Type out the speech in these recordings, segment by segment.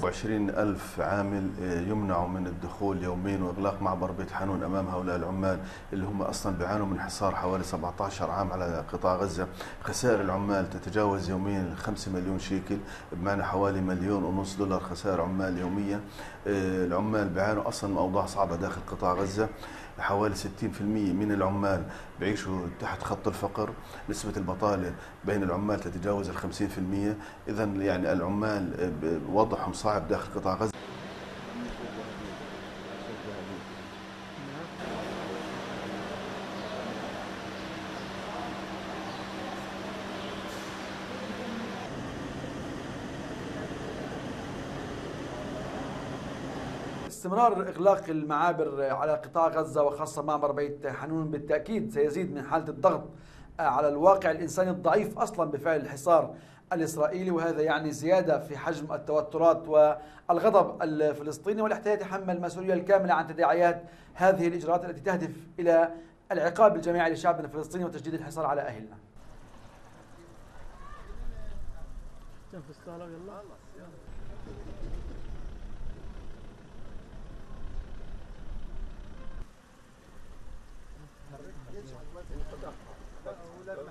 120 ألف عامل يمنعوا من الدخول يوميا وإغلاق معبر بيت حانون أمام هؤلاء العمال اللي هم أصلا بيعانوا من حصار حوالي 17 عام على قطاع غزة. خسائر العمال تتجاوز يوميا 5 مليون شيكل بمعنى حوالي مليون ونص دولار خسائر عمال يوميا. العمال بيعانوا أصلا من أوضاع صعبة داخل قطاع غزة. حوالي 60% من العمال بيعيشوا تحت خط الفقر. نسبة البطالة بين العمال تتجاوز ال 50% إذا يعني العمال وضعهم صعب داخل قطاع غزة. استمرار إغلاق المعابر على قطاع غزة وخاصة معبر بيت حنون بالتأكيد سيزيد من حالة الضغط على الواقع الإنساني الضعيف أصلا بفعل الحصار الإسرائيلي وهذا يعني زيادة في حجم التوترات والغضب الفلسطيني والاحتلال يتحمل المسؤولية الكاملة عن تداعيات هذه الإجراءات التي تهدف إلى العقاب الجماعي لشعبنا الفلسطيني وتجديد الحصار على أهلنا.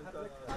Have a look.